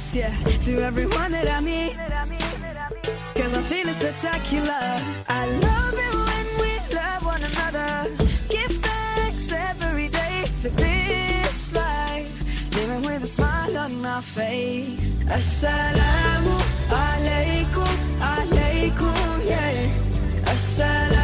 thanks, yeah, to everyone that I meet. Cause I'm feeling spectacular. I love it when we love one another. Give thanks every day for this life. Living with a smile on my face. Assalamu alaikum, alaikum, yeah. Assalamu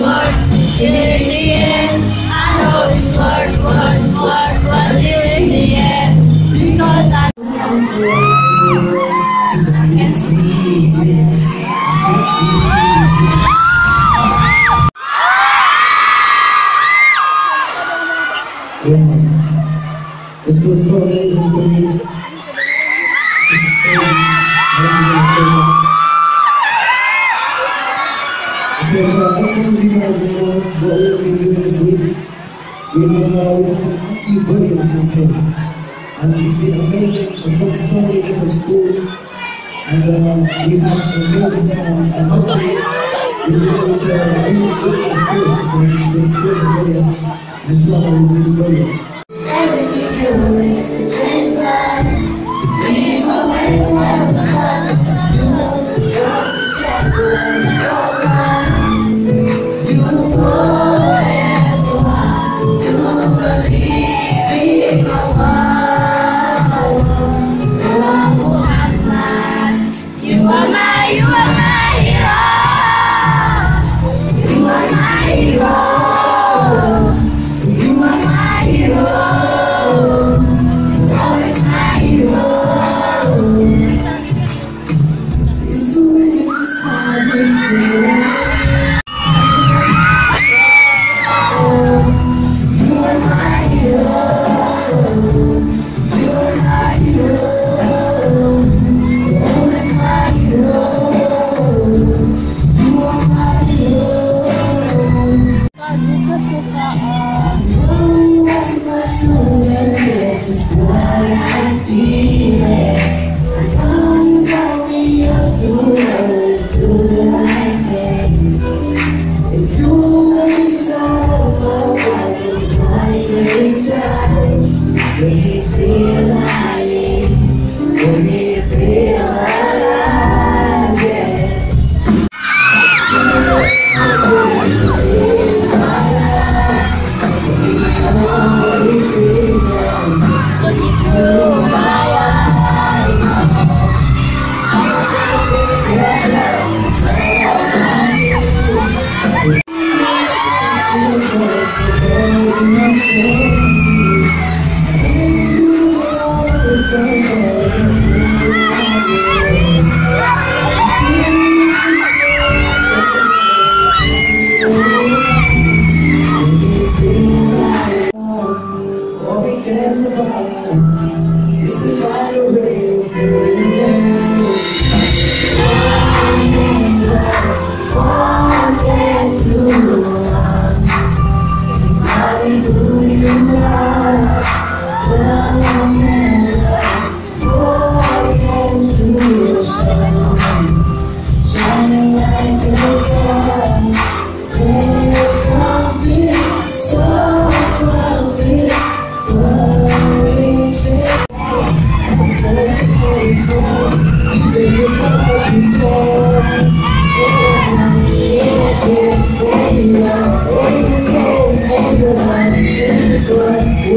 it's in the end. I know it's worth, worth, worth till in the end. Because I can see. Yeah. This was so amazing for me. Of you guys may know what we've been doing this week, we have uh, we've had an anti-bullying campaign, and it's been amazing. We've gone to so many different schools, and uh, we've had an amazing time. And hopefully, we'll be able to do some good for the for this, this and bullying. It's not going to reduce bullying. Everything to change life. Leave away where the colors you know the colors shadows When you feel like it, when you feel like it. Always reaching, looking through my eyes. I'm just a little bit Thank you.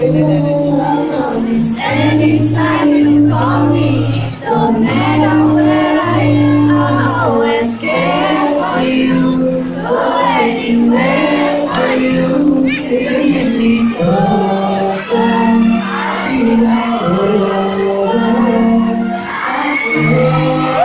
I swear. Let's do it, guys. Oh, I anytime you call me, no matter where I am, I'll always care for you. Anywhere for you. If I'll. I.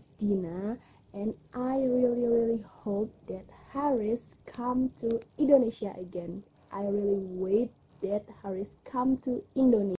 is Dina, and I really, really hope that Harris come to Indonesia again. I really wait that Harris come to Indonesia.